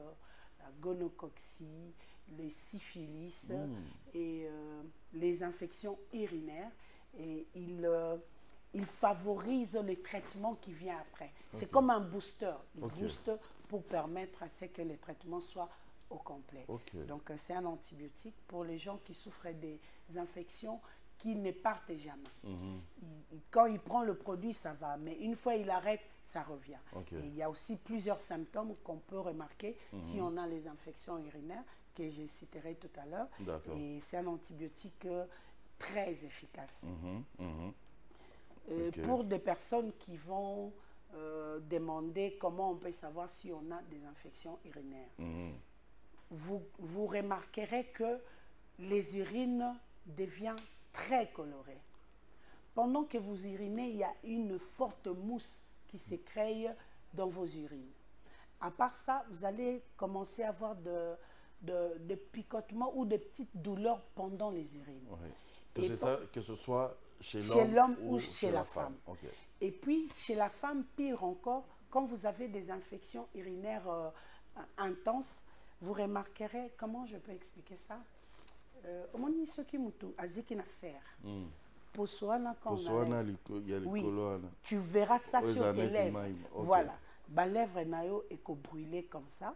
la gonocoxie, les syphilis Mm. et euh, les infections urinaires. Et il, euh, il favorise le traitement qui vient après. C'est comme un booster. Il booste pour permettre à ce que le traitement soit au complet. Donc, euh, c'est un antibiotique pour les gens qui souffrent des infections qui ne partent jamais. Mhm. Il- quand il prend le produit, ça va, mais une fois il arrête, ça revient. Et il y a aussi plusieurs symptômes qu'on peut remarquer Mhm. si on a les infections urinaires que je citerai tout à l'heure. Et c'est un antibiotique euh, très efficace. Mhm. Euh. Pour des personnes qui vont euh, demander comment on peut savoir si on a des infections urinaires, Mhm. vous, vous remarquerez que les urines deviennent très colorées. Pendant que vous urinez, il y a une forte mousse qui se crée dans vos urines. À part ça, vous allez commencer à avoir de, de, de picotements ou de petites douleurs pendant les urines. Et ça, que ce soit chez l'homme ou chez la femme. Et puis, chez la femme, pire encore, quand vous avez des infections urinaires euh, intenses, vous remarquerez, comment je peux expliquer ça? Euh, omoni soki mutu aziki na fer Mm. poso wana quand Poso wana likolo wana. tu verras ça sur tes lèvres. Voilà. Balèvre na yo ekobrûler comme ça.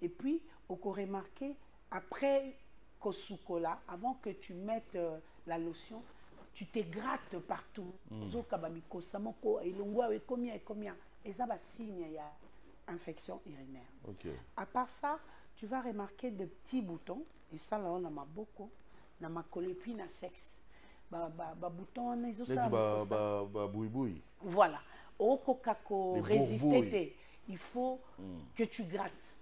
Et puis, oko remarquer, après kosukola, avant que tu mettes euh, la lotion, tu te grattes partout. Ozokaba mikosa moko, elongo awa ekomi awa ekomi awa. eza basigne ya infection urinaire. Ok. À part ça, tu vas remarquer de petits boutons, et ça là on a maboko, na makolo et puis na sexe. Ba, ba, ba boutons wana ezosala neti ba- mikosa. ba- babuibui Voilà. okoka bourgouilles. te il faut que tu grattes.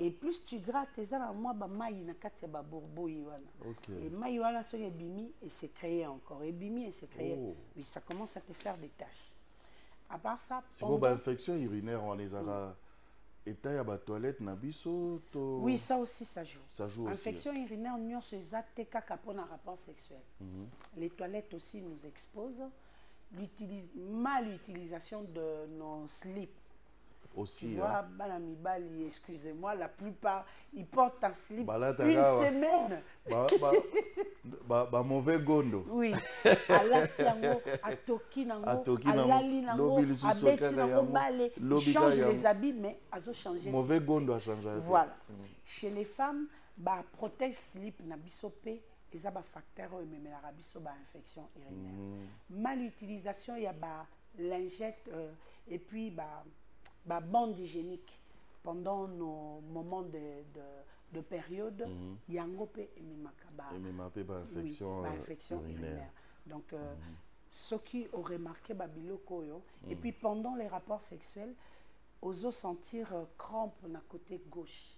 Et plus tu grattes eza na mwa bamai na kati ya babourboui wana Ok. et mai wana soki ebimi et c'est créé encore. Ebimi et c'est créé. Oh. oui ça commence à te faire des taches à part ça sikoyo pendant- bainfection urinaire wana ezalaka etat ya batoilette na biso to oui ça aussi ça joue. Ça joue aussi. infection urinaire nyonso eza te kaka mpona rapport sexuel. Les toilettes aussi nous exposent. L'utilis- mal utilisation de nos slips Tu aussi vois, hein. excusez-moi, la plupart, ils portent un slip Balata une gawa. semaine. Ba- ba- ba- bamauvais gondo Oui, alati yango, atoki nango, alali nango, abeti nango lobi change les habits, mais azo changer. mauvais gondo achange Voilà. Chez les femmes, bah, protège slip na biso pe, eza ba facteur oyo ememelaka biso ba infection urinaire. Mal utilisation ya ba lingette euh, et puis ba ba bande hygiénique pendant nos moments de de, de période, yango ememaka ba emema mpe oui, bainfection ba euh, infection urinaire. Donc, euh, ceux qui ont remarqué Babiloko, oyo, et puis pendant les rapports sexuels, osent sentir euh, crampe na côté gauche.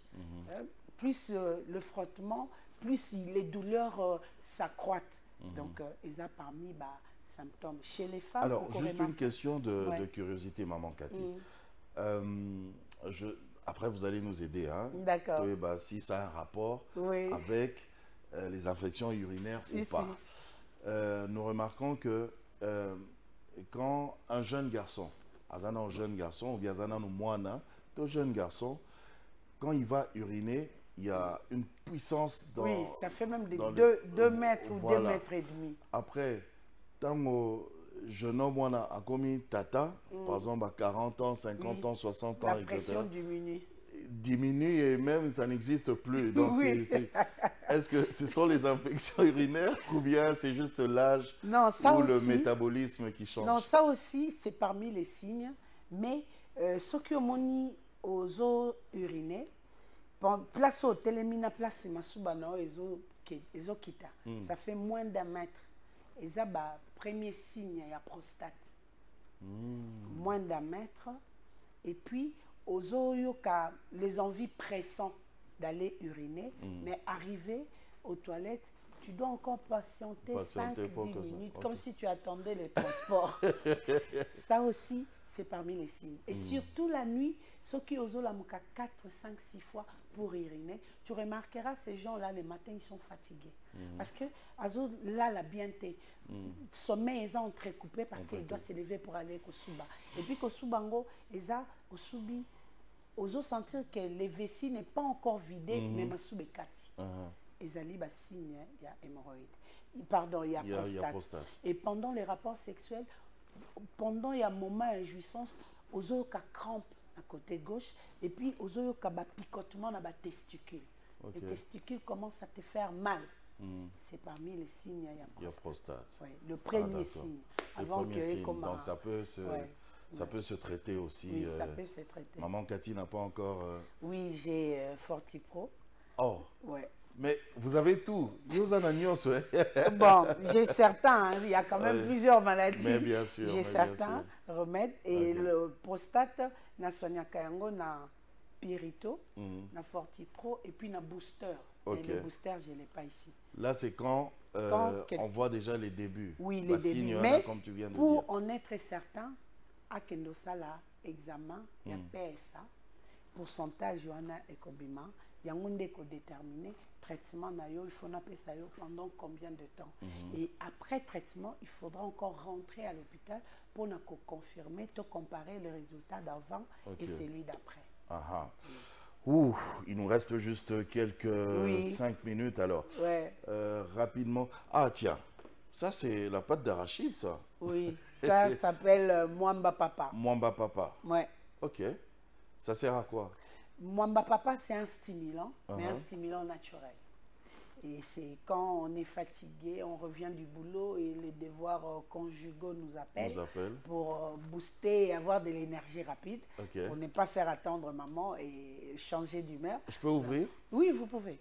Euh, plus euh, le frottement, plus les douleurs euh, s'accroîtent. Donc, euh, ils ont parmi les symptômes. Chez les femmes, alors juste remarque- une question de, Ouais. de curiosité maman Mm. Euh, je, après vous allez nous aider hein D'accord. Toyeba si ça a un rapport Oui. avec euh, les infections urinaires Si, ou pas. si. Euh, nous remarquons que euh, quand un jeune garçon, Azana un jeune garçon, ou bien Azana un moine, un jeune garçon, quand il va uriner, il y a une puissance dans... Oui, ça fait même des dans le- 2 deux, mètres ou 2 Voilà. mètres et demi. Après, tant jeune homme wana a commis tata, par exemple à 40 ans, 50 Oui. ans, 60 ans, La etc., pression diminue. diminue et même ça n'existe plus. Donc, Oui. est-ce que ce sont les infections urinaires ou bien c'est juste l'âge ou aussi. le métabolisme qui change? Non, ça aussi, c'est parmi les signes. Mais euh, ce qui omoni ozo uriner place otelemi na place masuba na oyo ezokita ça fait moins d'un mètre eza bapremier signe ya prostate. Moins d'un mètre. Et puis ozoyoka les envies pressantes d'aller uriner mais arrivé aux toilettes tu dois encore patienter Patienter pour 5-10 que ça- minutes comme si tu attendais le transport ça aussi c'est parmi les signes. Et surtout la nuit soki ozolamuka 4 5 6 fois pour uriner tu remarqueras ces gens là le matin ils sont fatigués parce que azolala bien te sommeil eza entrecoupé parce qu'il doit se lever pour aller kosuba et puis kosuba yango eza osubi ozosentir que le vessie n'est pas encore vidé mais masuba ekati Ah, ezali basigne ya hémorroïde. Pardon il y a y a- il y a prostate. et pendant les rapports sexuels pendant il y a moment ya jouissance ozoyoka crampe à côté gauche et puis ozoyoka bapicotement na batesticule Ok. les testicules commencent à te faire mal c'est parmi les signes il y a prostate prostate. Ouais, le premier d'accord. signe Le avant premier que signe. Donc ça peut se, Ouais, ça ouais. peut se traiter aussi. oui ça euh, peut se traiter Maman Cathy n'a pas encore. euh, oui j'ai euh, Fortipro Oh, ouais mais vous avez tout. Vous en avez nyonso, hein. Bon, j'ai certains, hein, il y a quand même Oui. plusieurs maladies. Mais bien sûr, J'ai bien certains remèdes. Et le prostate, na soignaka yango na Pirito, Mhm. na Fortipro et puis na Booster. Et le Booster, je ne l'ai pas ici. Là, c'est quand, euh, Quand on voit déjà les débuts. Oui, les Bah, débuts. il y a, Mais comme tu viens de pour dire. en être certain, à Kendosala, examen, il y a Mm. PSA, pourcentage wana ekobima, yango nde déterminer traitement na yo, il faut napesa yo pendant combien de temps? Mhm. Et après traitement, il faudra encore rentrer à l'hôpital pour na confirmer, te comparer les résultats d'avant et celui d'après. Ah, ah. Ouh, il nous reste juste quelques Oui. cinq minutes alors. Ouais, Euh, rapidement. Ah, tiens, ça c'est la pâte d'arachide, ça. oui, ça s'appelle euh, Mwamba Papa. Mwamba papa. Ouais. Ok. Ça sert à quoi? Mwamba Papa, c'est un stimulant, mais Uh-huh. un stimulant naturel. Et c'est quand on est fatigué, on revient du boulot et les devoirs euh, conjugaux nous appellent Nous pour euh, booster et avoir de l'énergie rapide, pour ne pas faire attendre maman et changer d'humeur. Je peux ouvrir? Oui, vous pouvez.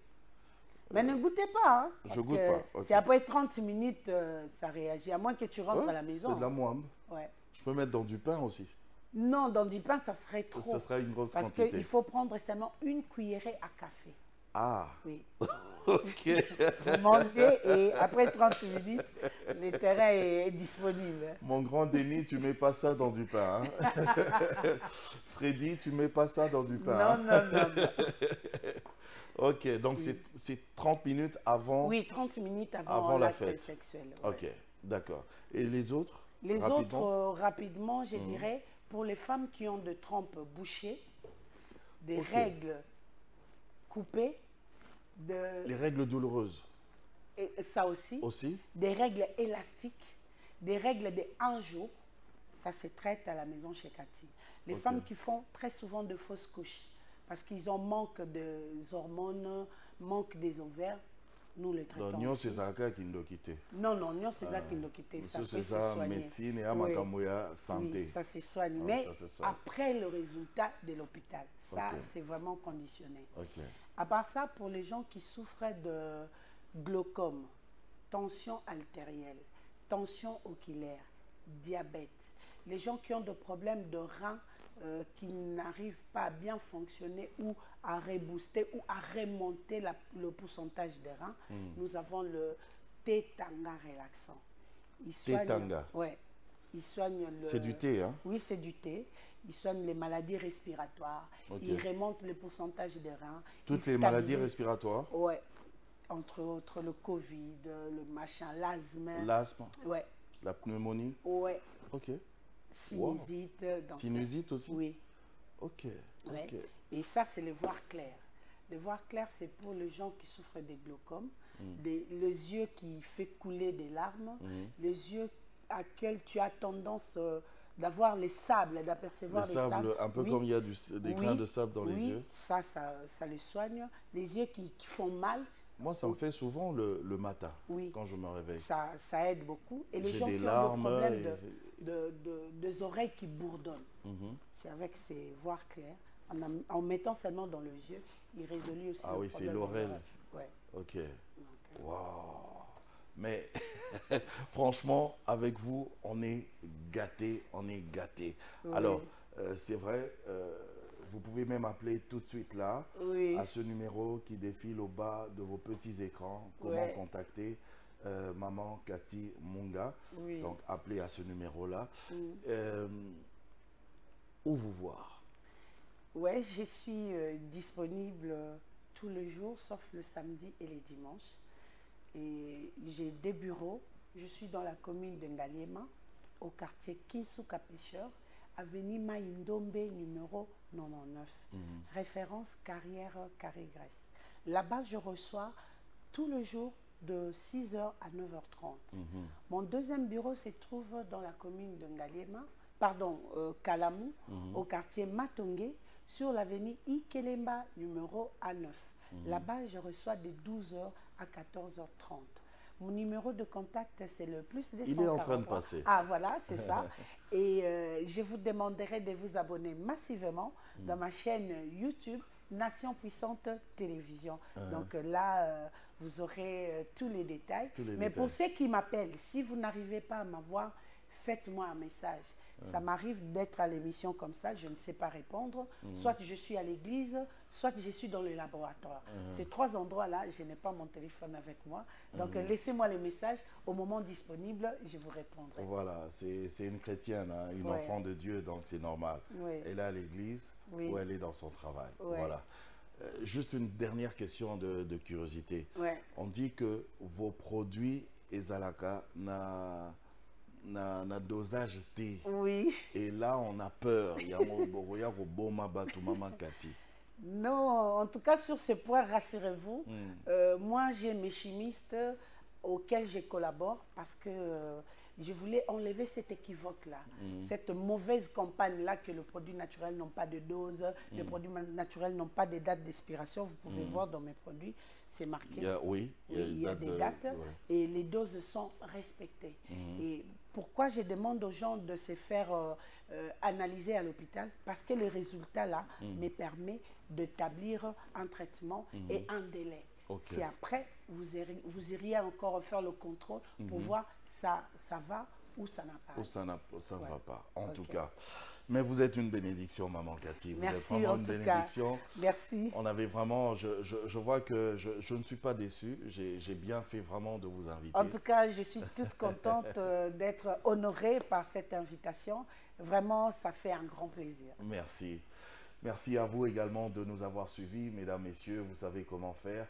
Mais ne goûtez pas. hein, Je parce goûte que pas, ok. C'est après 30 minutes, euh, ça réagit. À moins que tu rentres Ouais, à la maison. C'est de la moimbe. Ouais. Je peux mettre dans du pain aussi. Non, dans du pain, ça serait trop. Ça sera une grosse parce quantité. qu'il faut prendre seulement une cuillerée à café. Ah, Oui. ok. Vous mangez et après 30 minutes, le terrain est disponible. Mon grand Denis, tu mets pas ça dans du pain. hein. Freddy, tu mets pas ça dans du pain. Non, hein. non, non, non. Ok, donc c'est- c'est 30 minutes avant. Oui, 30 minutes avant, Avant la fête. sexuel. ouais. Ok, d'accord. Et les autres Les rapidement autres, euh, rapidement, Mhm. je dirais, pour les femmes qui ont de trompes bouchées, des règles coupées, de, Les règles douloureuses. Et ça aussi, aussi. Des règles élastiques, des règles de un jour, ça se traite à la maison chez Cathy. Les femmes qui font très souvent de fausses couches parce qu'ils ont manque des hormones, manque des ovaires, nous les traitons. Donc, nyonso ezalaka kindokité. Non, non, non, c'est ça qui nous quitté. Ça peut se eza soigner. médecine ya Oui. makambo ya santé. Oui, ça se soigne. Ah, Mais ça se soigne. après le résultat de l'hôpital, ça, c'est vraiment conditionné. Ok. À part ça, pour les gens qui souffraient de glaucome, tension artérielle, tension oculaire, diabète, les gens qui ont des problèmes de reins euh, qui n'arrivent pas à bien fonctionner ou à rebooster ou à remonter la- le pourcentage de reins, Hmm. nous avons le Tétanga relaxant. Il soigne, Tétanga. Ouais. Il soigne le... C'est du thé, hein? Oui, c'est du thé. Il soigne les maladies respiratoires. Il remonte le pourcentage de reins. Toutes les maladies respiratoires, Ouais. Entre autres, le Covid, le machin, l'asthme. l'asthme, Ouais. la pneumonie? Ouais. Ok. Sinusite. donc- Sinusite aussi? Oui. Ok. Ouais. Et ça, c'est le voir clair. Le voir clair, c'est pour les gens qui souffrent Mm. des, les yeux qui fait couler des larmes, les yeux à quels tu as tendance euh, d'avoir les sables, d'apercevoir Le les sable, sables. un peu Oui. comme il y a du- des grains de sable dans les yeux. ça, ça, ça les soigne. Les yeux qui, qui font mal, Moi, ça me fait souvent le, le matin, Oui. quand je me réveille. ça, ça aide beaucoup. Et les gens des qui ont larmes des problèmes de, de- de- des oreilles qui bourdonnent, Mhm. c'est avec ces voix claires, en, mettant seulement dans les yeux, il résolut aussi Ah le oui, c'est l'oreille. Ouais. Ok. Euh, Waouh. Mais franchement, avec vous, on est gâté, on est gâté. Oui. Alors, euh, c'est vrai, euh, vous pouvez même appeler tout de suite là oui. à ce numéro qui défile au bas de vos petits écrans. Comment Ouais. contacter euh, maman Cathy Munga. Oui. Donc, appelez à ce numéro-là. Mm. Euh, où vous voir? Ouais, je suis euh, disponible tous les jours, sauf le samedi et les dimanches. Et j'ai des bureaux. Je suis dans la commune de Ngaliema, au quartier Kinsuka Pêcheur, avenue Maïndombe, numéro 99. Référence carrière Carré Grèce. Là-bas, je reçois tous les jours de 6h à 9h30. Mon deuxième bureau se trouve dans la commune de Ngaliema, pardon, euh, Kalamou, au quartier Matongé, sur l'avenue Ikelemba, numéro A9. Là-bas, je reçois de 12h à 14h30. Mon numéro de contact, c'est le plus de Il est en train de passer. Ah, voilà, c'est ça. Et euh, je vous demanderai de vous abonner massivement dans ma chaîne YouTube Nation Puissante Télévision. Donc euh, là, euh, vous aurez euh, tous les détails. Tous les Mais pour ceux qui m'appellent, si vous n'arrivez pas à m'avoir, faites-moi un message. Ça m'arrive d'être à l'émission comme ça, je ne sais pas répondre. Soit je suis à l'église, soit je suis dans le laboratoire. Ces trois endroits-là, je n'ai pas mon téléphone avec moi. Donc euh, laissez-moi les messages. Au moment disponible, je vous répondrai. Voilà, c'est c'est une chrétienne, hein, une Ouais. enfant de Dieu, donc c'est normal. Oui. Elle est à l'église Oui. ou elle est dans son travail. Ouais. Voilà. Euh, juste une dernière question de, de curiosité. Ouais. On dit que vos produits Ezalaka na, na, na dosage T. Oui. Et là, on a peur. Mama kati. Non, en tout cas, sur ce point, rassurez-vous, euh, moi, j'ai mes chimistes auxquels je collabore parce que euh, je voulais enlever cet équivoque-là, cette mauvaise campagne-là que les produits naturels n'ont pas de dose, les produits naturels n'ont pas de date d'expiration. Vous pouvez voir dans mes produits, c'est marqué. Il y a, oui, il y a date des de- dates ouais. et les doses sont respectées. Et pourquoi je demande aux gens de se faire euh, euh, analyser à l'hôpital? Parce que le résultat là me permet d'établir un traitement et un délai. Si après, vous iriez, vous iriez encore faire le contrôle pour voir ça, ça va ou ça n'a pas. Oh, ça ça ne va pas, en tout cas. Mais vous êtes une bénédiction, maman Cathy. Vous êtes Merci vraiment en une tout cas. bénédiction. Merci. On avait vraiment, je, je, je vois que je, je ne suis pas déçu. J'ai j'ai bien fait vraiment de vous inviter. En tout cas, je suis toute contente euh, d'être honorée par cette invitation. Vraiment, ça fait un grand plaisir. Merci. Merci à vous également de nous avoir suivis, mesdames, messieurs. Vous savez comment faire.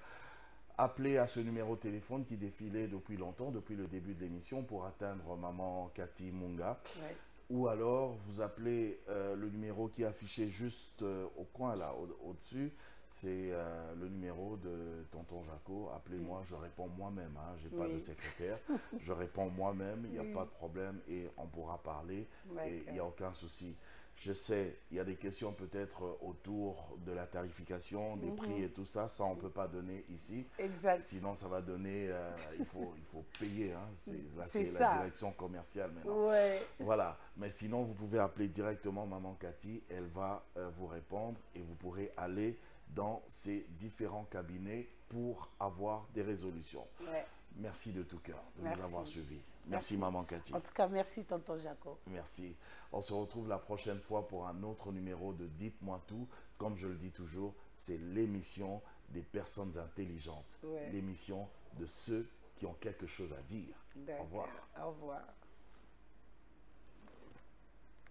Appelez à ce numéro de téléphone qui défilait depuis longtemps, depuis le début de l'émission, pour atteindre maman Cathy Munga. Ouais. Ou alors, vous appelez euh, le numéro qui est affiché juste euh, au coin, là, au- au-dessus. c'est euh, le numéro de tonton Jaco. Appelez-moi, je réponds moi-même. Hein, je n'ai pas de secrétaire. je réponds moi-même, il n'y a Oui. pas de problème et on pourra parler. Et il n'y a aucun souci. Je sais, il y a des questions peut-être autour de la tarification, des prix Mhm. et tout ça. Ça, on ne peut pas donner ici. Exact. Sinon, ça va donner. euh, il, faut, il faut payer. Hein. C'est, là, C'est la direction commerciale maintenant. Ouais. Voilà. Mais sinon, vous pouvez appeler directement Maman Cathy. Elle va euh, vous répondre et vous pourrez aller dans ces différents cabinets pour avoir des résolutions. ouais. Merci de tout cœur de Merci. nous avoir suivis. Merci, Merci. Maman Cathy. En tout cas, merci, tonton Jaco. Merci. On se retrouve la prochaine fois pour un autre numéro de Dites-moi tout. Comme je le dis toujours, c'est l'émission des personnes intelligentes. Ouais. L'émission de ceux qui ont quelque chose à dire. Au revoir. Au revoir.